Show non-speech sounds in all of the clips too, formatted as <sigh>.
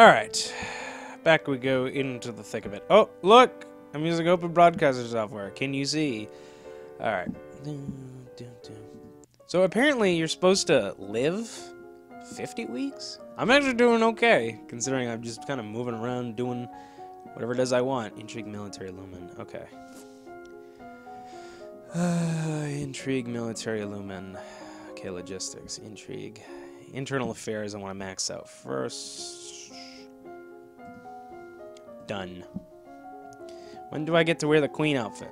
Alright. Back we go into the thick of it. Oh, look! I'm using open broadcaster software. Can you see? Alright. So apparently you're supposed to live 50 weeks? I'm actually doing okay, considering I'm just kind of moving around doing whatever it is I want. Intrigue military lumen. Okay. Uh, <sighs> intrigue military lumen. Okay, logistics. Intrigue. Internal affairs I want to max out first. Done. When do I get to wear the queen outfit?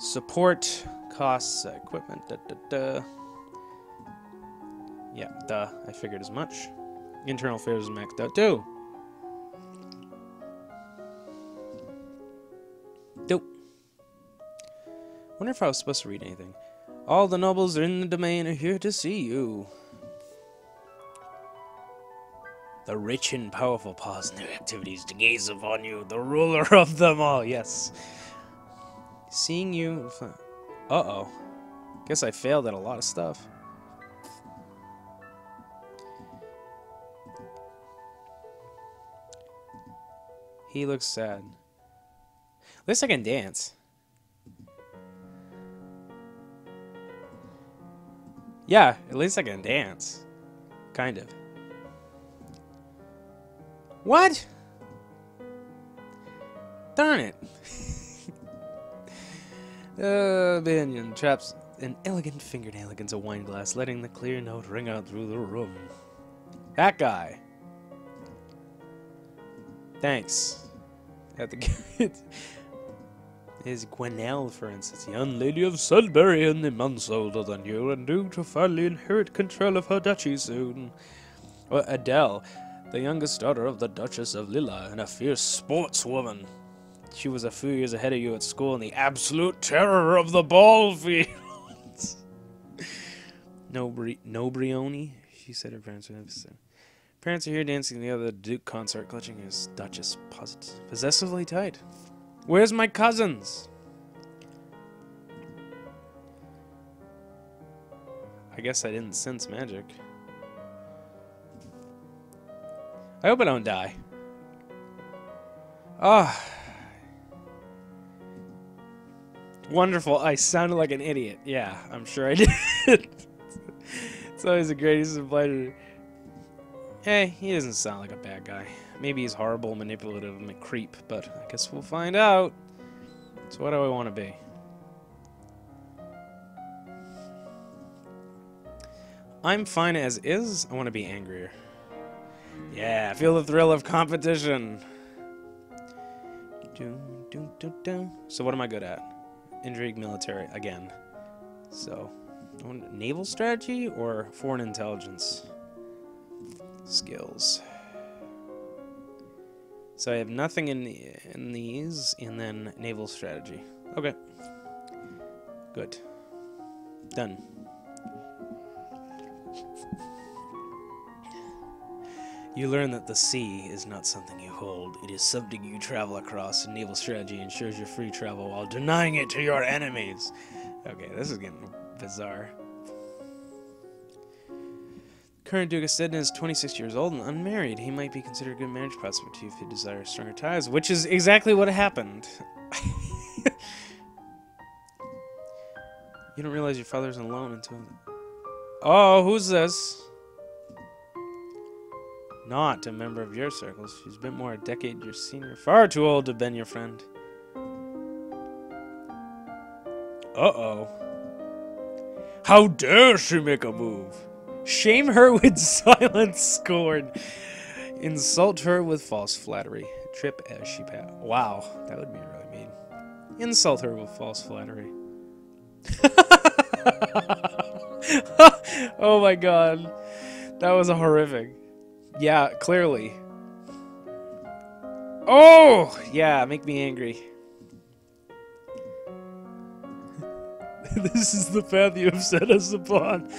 Support costs, equipment, da da da. Yeah, duh. I figured as much. Internal affairs is maxed out too. Dope. Wonder if I was supposed to read anything. All the nobles in the domain are here to see you. The rich and powerful pause in their activities to gaze upon you, the ruler <laughs> of them all. Yes. Seeing you. Uh oh. Guess I failed at a lot of stuff. He looks sad. At least I can dance. Yeah, at least I can dance. Kind of. What? Darn it. <laughs> uh, Banion traps an elegant fingernail against a wine glass, letting the clear note ring out through the room. That guy. Thanks. At the <laughs> is Gwenelle, for instance, young lady of Sudbury and the months older than you, and due to finally inherit control of her duchy soon. Or Adele, the youngest daughter of the Duchess of Lillah, and a fierce sportswoman. She was a few years ahead of you at school and the absolute terror of the ball fields. <laughs> no, no Briony, she said her parents would have. Parents are here dancing the other Duke concert, clutching his Duchess possessively tight. Where's my cousins? I guess I didn't sense magic. I hope I don't die. Ah. Wonderful. I sounded like an idiot. Yeah, I'm sure I <laughs> did. it's always a greatest pleasure. Hey, he doesn't sound like a bad guy. Maybe he's horrible, manipulative, and a creep, but I guess we'll find out. So what do I want to be? I'm fine as is. I want to be angrier. Yeah, feel the thrill of competition. So what am I good at? Intrigue military, again. So, naval strategy or foreign intelligence? Skills. So I have nothing in, in these, and then naval strategy. Okay. Good. Done. You learn that the sea is not something you hold. It is something you travel across, and naval strategy ensures your free travel while denying it to your enemies. Okay, this is getting bizarre. Current Duke of Sidon is 26 years old and unmarried. He might be considered a good marriage prospect to you if he desires stronger ties, which is exactly what happened. <laughs> you don't realize your father's alone until... Oh, who's this? Not a member of your circles. She's been more a decade your senior. Far too old to have been your friend. Uh-oh. How dare she make a move? Shame her <laughs> with silent scorn. Insult her with false flattery. Trip as she pass. Wow, that would be really mean. Insult her with false flattery. <laughs> oh my god. That was horrific. Yeah, clearly. Oh! Yeah, make me angry. <laughs> this is the path you have set us upon.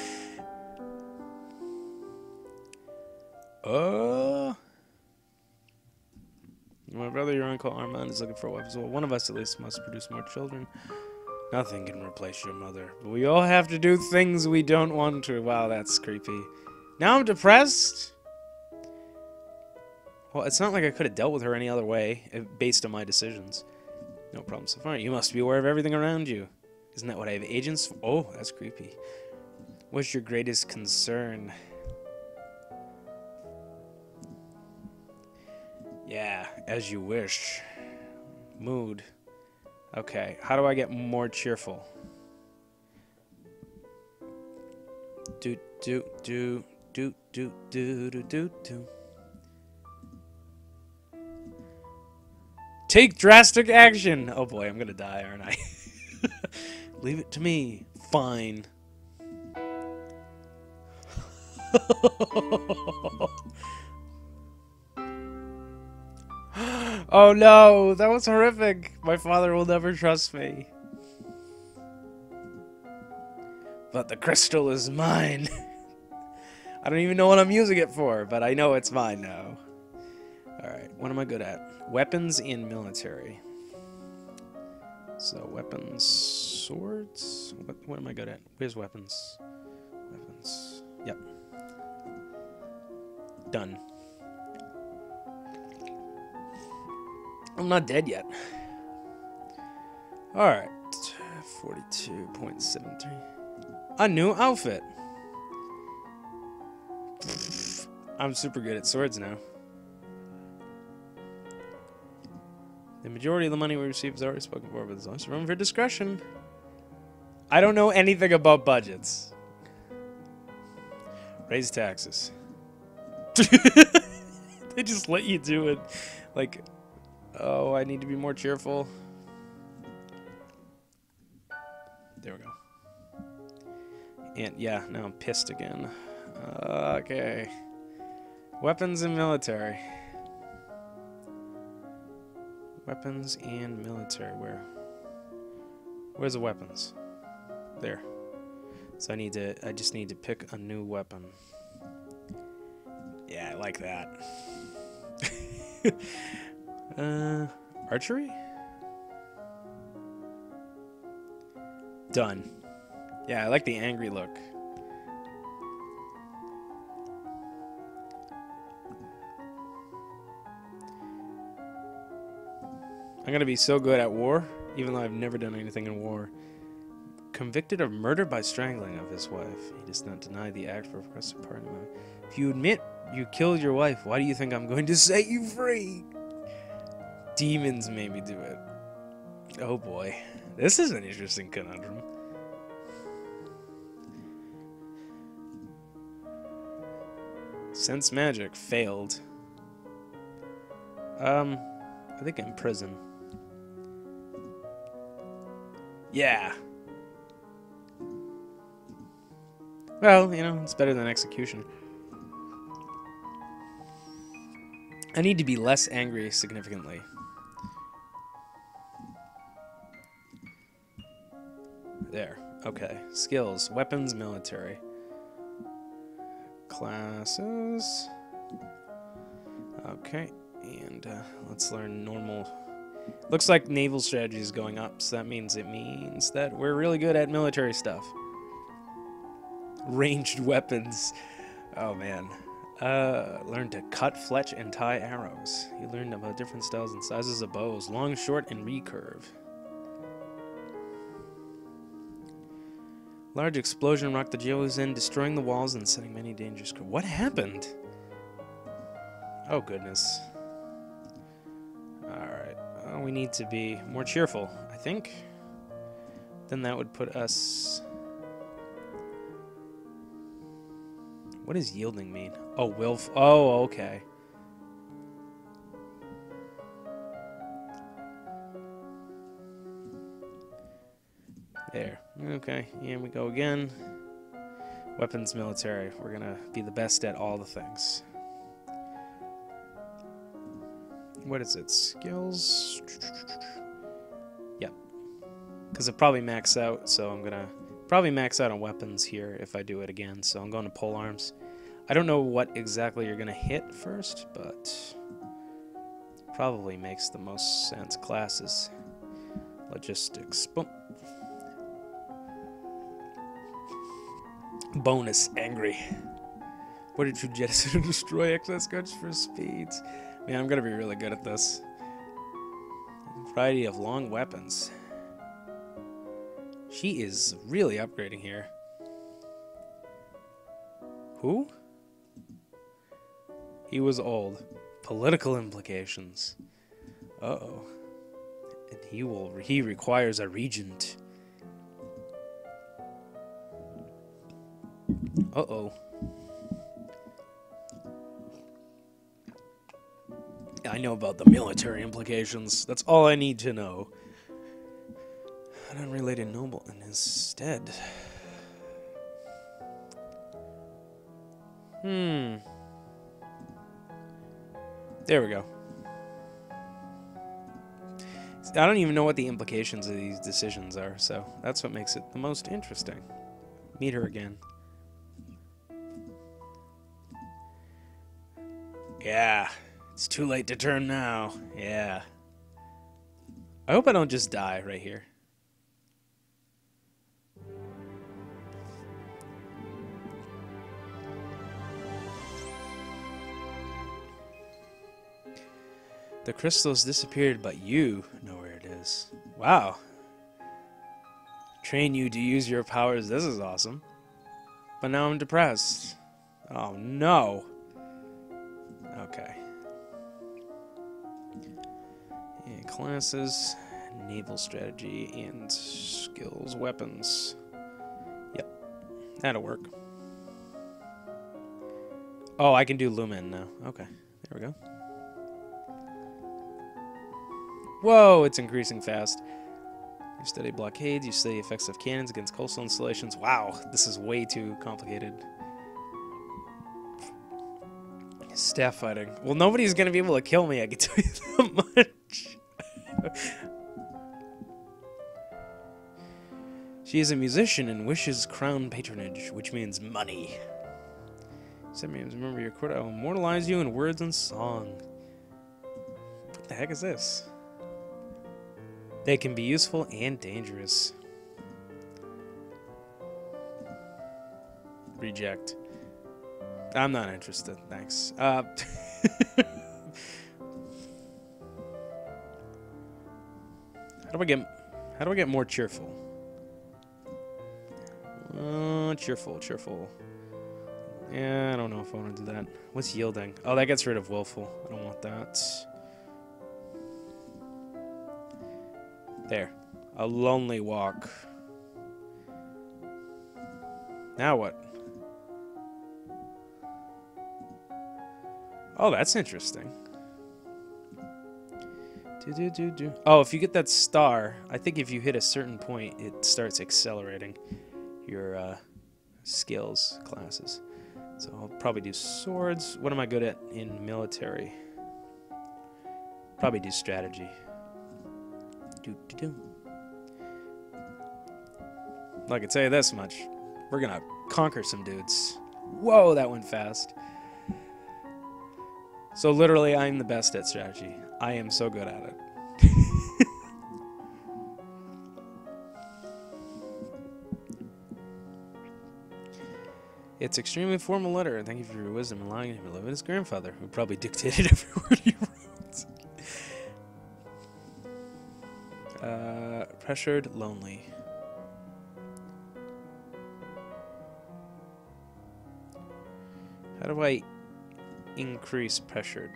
Uh. My brother, your uncle Armand, is looking for wives. Well, one of us at least must produce more children. Nothing can replace your mother, but we all have to do things we don't want to. Wow, that's creepy. Now I'm depressed? Well, it's not like I could have dealt with her any other way, eh, based on my decisions. No problem so far. You must be aware of everything around you. Isn't that what I have agents for? Oh, that's creepy. What's your greatest concern? Yeah, as you wish. Mood. Okay, how do I get more cheerful? Do do do do do do do do do. Take drastic action. Oh boy, I'm gonna die, aren't I? <laughs> Leave it to me. Fine. <laughs> oh no, that was horrific. My father will never trust me. But the crystal is mine. <laughs> I don't even know what I'm using it for, but I know it's mine now. Alright, what am I good at? Weapons in military. So, weapons, swords? What, what am I good at? Where's weapons? Weapons. Yep. Done. I'm not dead yet. Alright. 42.73. A new outfit. I'm super good at swords now. The majority of the money we receive is already spoken for, but there's always room for discretion. I don't know anything about budgets. Raise taxes. <laughs> they just let you do it. Like, oh, I need to be more cheerful. There we go. And yeah, now I'm pissed again. Uh, okay. Weapons and military. Weapons and military. Where? Where's the weapons? There. So I need to. I just need to pick a new weapon. Yeah, I like that. <laughs> uh, archery. Done. Yeah, I like the angry look. I'm gonna be so good at war, even though I've never done anything in war. Convicted of murder by strangling of his wife. He does not deny the act for requested pardon. If you admit you killed your wife, why do you think I'm going to <laughs> set you free? Demons made me do it. Oh boy. This is an interesting conundrum. Sense magic failed. Um, I think in prison. Yeah. Well, you know, it's better than execution. I need to be less angry significantly. There. Okay. Skills. Weapons, military. Classes. Okay. And uh, let's learn normal Looks like naval strategy is going up, so that means it means that we're really good at military stuff. Ranged weapons. Oh man. Uh, learn to cut, fletch, and tie arrows. You learned about different styles and sizes of bows, long, short, and recurve. Large explosion rocked the jailers in, destroying the walls and setting many dangerous. What happened? Oh goodness we need to be more cheerful, I think. Then that would put us... What does yielding mean? Oh, wilf. Oh, okay. There. Okay, here we go again. Weapons military. We're gonna be the best at all the things. What is it? Skills? Yep. Because it probably max out, so I'm going to probably max out on weapons here if I do it again. So I'm going to pole arms. I don't know what exactly you're going to hit first, but probably makes the most sense. Classes. Logistics. Boom. Bonus. Angry. What did you jettison <laughs> to destroy excess goods for speeds? Man, I'm gonna be really good at this. Variety of long weapons. She is really upgrading here. Who? He was old. Political implications. Uh-oh. And he will he requires a regent. Uh-oh. I know about the military implications. That's all I need to know. An unrelated noble in his stead. Hmm. There we go. I don't even know what the implications of these decisions are, so that's what makes it the most interesting. Meet her again. Yeah, it's too late to turn now. Yeah. I hope I don't just die right here. The crystal's disappeared, but you know where it is. Wow. Train you to use your powers. This is awesome. But now I'm depressed. Oh no. Okay. And classes, naval strategy, and skills, weapons. Yep. That'll work. Oh, I can do Lumen now. Okay. There we go. Whoa, it's increasing fast. You study blockades, you study effects of cannons against coastal installations. Wow, this is way too complicated. Staff fighting. Well, nobody's gonna be able to kill me, I can tell you <laughs> that much. She is a musician and wishes crown patronage, which means money. Me remember your quote. I will immortalize you in words and song. What the heck is this? They can be useful and dangerous. Reject. I'm not interested, thanks. Uh, <laughs> how do I get how do I get more cheerful? Uh, cheerful, cheerful. Yeah, I don't know if I want to do that. What's yielding? Oh, that gets rid of willful. I don't want that. There. A lonely walk. Now what? Oh, that's interesting. Do, do, do, do. Oh, if you get that star, I think if you hit a certain point, it starts accelerating your uh, skills classes. So I'll probably do swords. What am I good at in military? Probably do strategy. Do, do, do. I can tell you this much. We're gonna conquer some dudes. Whoa, that went fast. So literally, I'm the best at strategy. I am so good at it. it's extremely formal letter. Thank you for your wisdom allowing him to live with his grandfather, who probably dictated <laughs> every word he wrote. Uh, pressured, lonely. How do I increase pressured?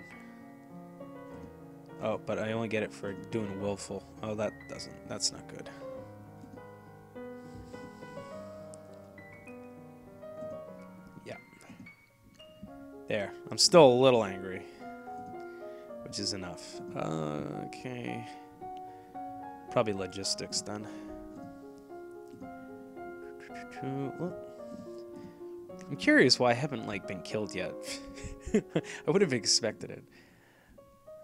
Oh, but I only get it for doing willful. Oh, that doesn't. That's not good. Yeah. There. I'm still a little angry. Which is enough. Uh, okay. Probably logistics then. I'm curious why I haven't like been killed yet. <laughs> I would have expected it.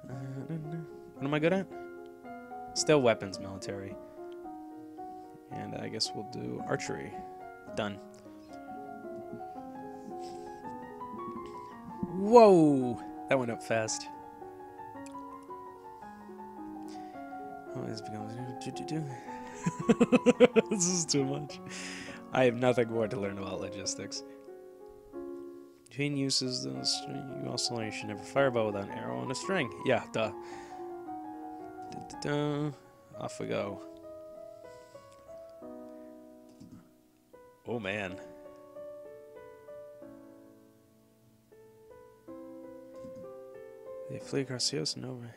What am I good at? Still weapons, military. And I guess we'll do archery. Done. Whoa! That went up fast. Oh, this is <laughs> too much. I have nothing more to learn about logistics. Between uses, string, you also learn you should never fire a bow without an arrow and a string. Yeah, duh. Da-da-da. Off we go. Oh man. They flee across the ocean over.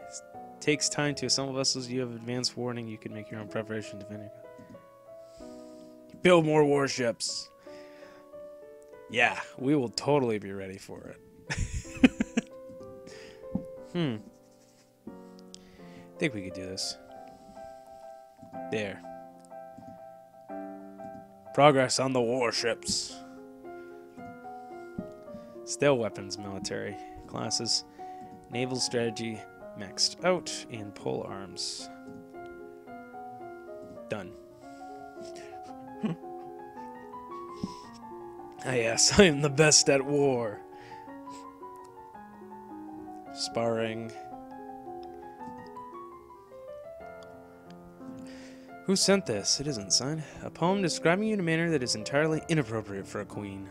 It takes time to assemble vessels. You have advanced warning. You can make your own preparation to your Build more warships. Yeah, we will totally be ready for it. <laughs> hmm. I think we could do this. There. Progress on the warships. Still weapons, military classes, naval strategy maxed out, and pole arms. Done. <laughs> ah, yes, <laughs> I am the best at war. Sparring. Who sent this? It isn't signed. A poem describing you in a manner that is entirely inappropriate for a queen.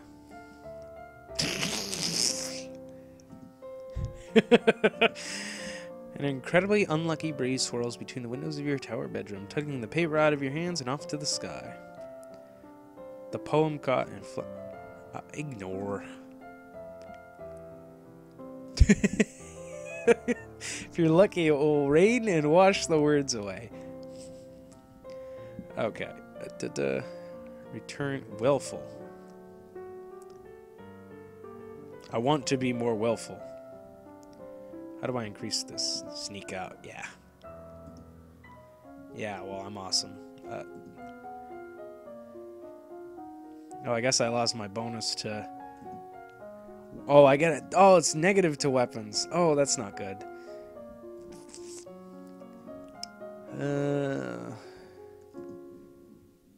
<laughs> An incredibly unlucky breeze swirls between the windows of your tower bedroom, tugging the paper out of your hands and off to the sky. The poem caught and fl- uh, ignore. <laughs> if you're lucky, it will rain and wash the words away. Okay. Uh, da. Return willful. I want to be more willful. How do I increase this? Sneak out. Yeah. Yeah, well, I'm awesome. Uh, oh, I guess I lost my bonus to... Oh, I get it. Oh, it's negative to weapons. Oh, that's not good. Uh,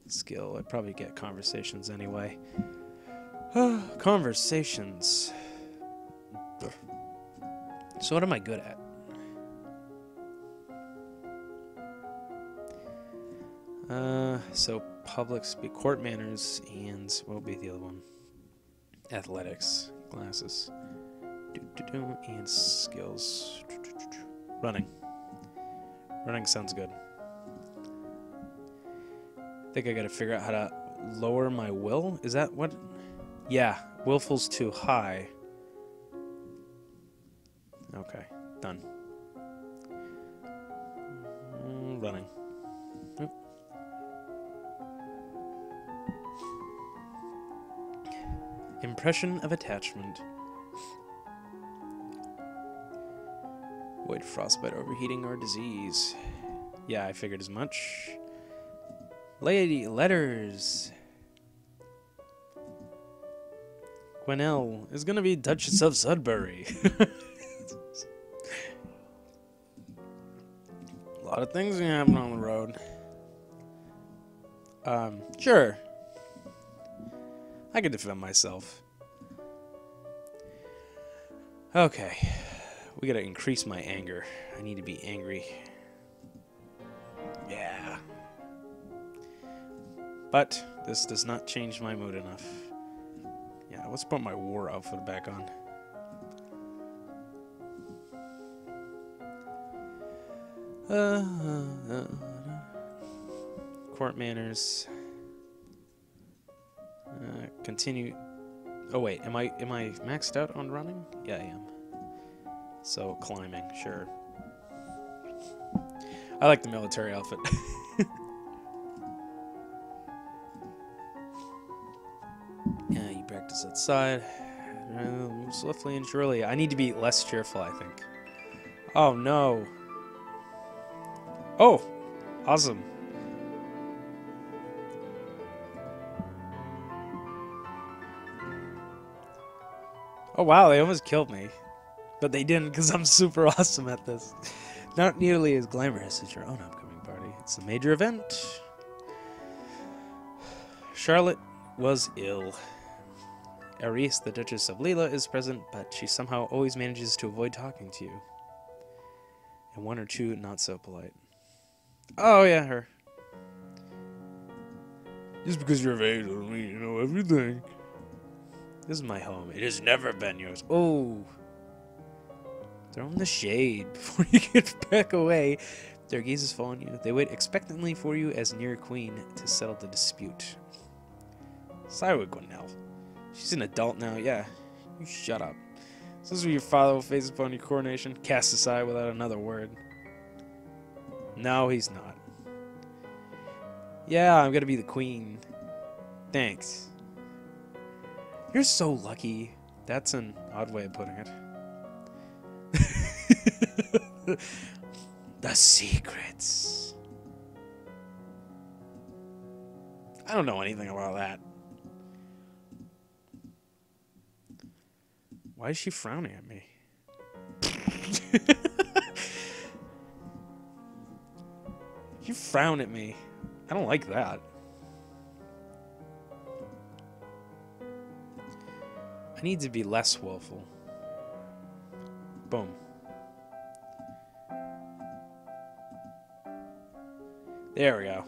skill. I'd probably get conversations anyway. <sighs> conversations. So what am I good at? Uh, so public speak, court manners, and what be the other one? Athletics, glasses, and skills. Running. Running sounds good. I think I gotta figure out how to lower my will. Is that what? Yeah, willful's too high. Okay, done. Impression of attachment. Avoid frostbite, overheating, or disease. Yeah, I figured as much. Lady letters. Gwenelle is gonna be Duchess of Sudbury. <laughs> A lot of things gonna happen on the road. Um, sure. I can defend myself. Okay. We gotta increase my anger. I need to be angry. Yeah. But this does not change my mood enough. Yeah, let's put my war outfit back on. Uh, uh, uh, court manners. Uh, continue. Oh wait, am I am I maxed out on running? Yeah, I am. So climbing, sure. I like the military outfit. <laughs> yeah, you practice outside. Uh, swiftly and surely. I need to be less cheerful, I think. Oh no. Oh, awesome. Oh wow, they almost killed me. But they didn't because I'm super <laughs> awesome at this. Not nearly as glamorous as your own upcoming party. It's a major event. Charlotte was ill. Arisse, the Duchess of Lillah, is present, but she somehow always manages to avoid talking to you. And one or two not so polite. Oh yeah, her. Just because you're of age doesn't mean you know everything. This is my home. It has never been yours. Oh. Throw in the shade <laughs> before you get back away. Their gazes fall on you. They wait expectantly for you as near queen to settle the dispute. Side with She's an adult now. Yeah, you shut up. This is where your father will face upon your coronation, cast aside without another word. No, he's not. Yeah, I'm gonna be the queen. Thanks. You're so lucky. That's an odd way of putting it. <laughs> the secrets. I don't know anything about that. Why is she frowning at me? <laughs> you frown at me. I don't like that. I need to be less willful. Boom. There we go.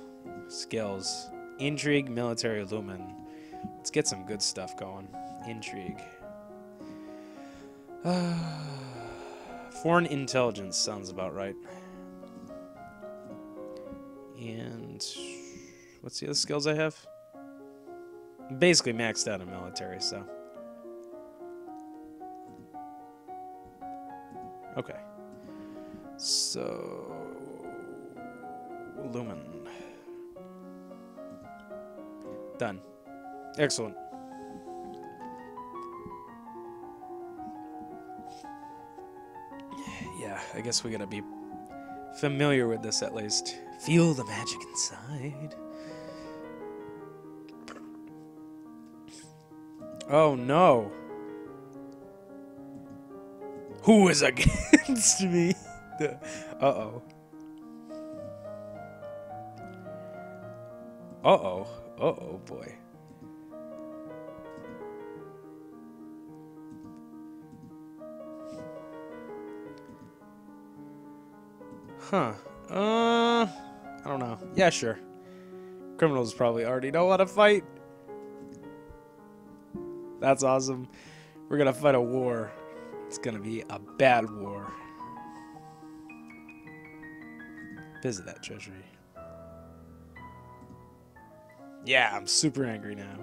Skills. Intrigue, military lumen. Let's get some good stuff going. Intrigue. <sighs> Foreign intelligence sounds about right. And what's the other skills I have? Basically maxed out in military, so. Okay. So Lumen. Done. Excellent. Yeah, I guess we gotta be familiar with this at least. Feel the magic inside. Oh no. Who is against <laughs> me? uh oh. Uh oh. Uh oh, boy. Huh. Uh, I don't know. Yeah, sure. Criminals probably already know how to fight. That's awesome. We're gonna fight a war. It's gonna be a bad war. Visit that treasury. Yeah, I'm super angry now.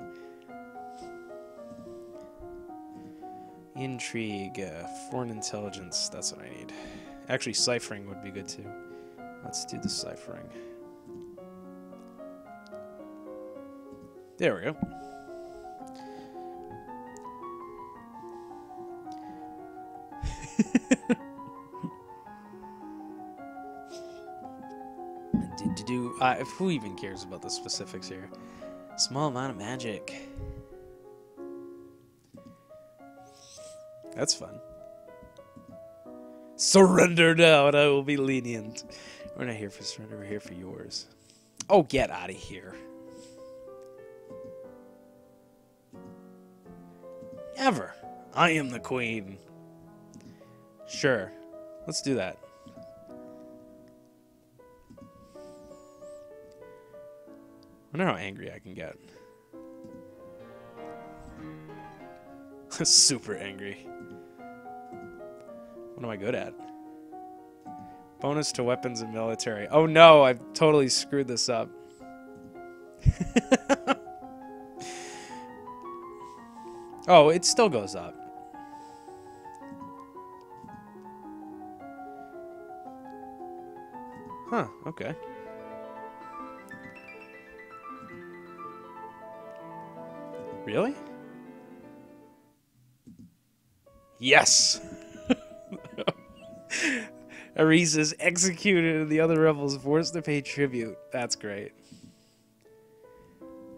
Intrigue, uh, foreign intelligence, that's what I need. Actually, ciphering would be good too. Let's do the ciphering. There we go. <laughs> do, do, uh, who even cares about the specifics here? Small amount of magic. That's fun. Surrender now and I will be lenient. We're not here for surrender, we're here for yours. Oh, get out of here. Ever. I am the queen. Sure. Let's do that. I wonder how angry I can get. <laughs> Super angry. What am I good at? Bonus to weapons and military. Oh no, I've totally screwed this up. <laughs> oh, it still goes up. Huh, okay. Really? Yes! <laughs> Arisse is executed and the other rebels forced to pay tribute. That's great.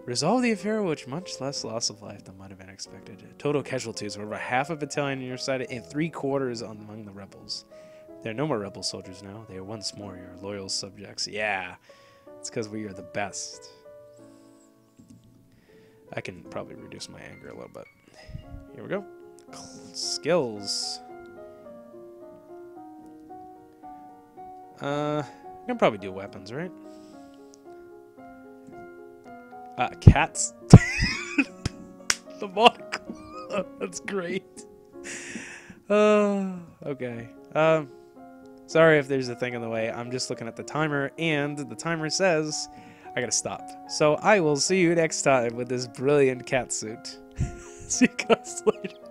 Resolve the affair which much less loss of life than might have been expected. Total casualties were over half a battalion on your side and three quarters among the rebels. There are no more rebel soldiers now. They are once more your loyal subjects. Yeah, it's because we are the best. I can probably reduce my anger a little bit. Here we go. Skills. Uh, I can probably do weapons, right? Uh, cats. <laughs> the monocle. That's great. Uh, okay. Um, sorry if there's a thing in the way. I'm just looking at the timer, and the timer says I gotta stop. So I will see you next time with this brilliant cat suit. <laughs> see you guys <laughs> later.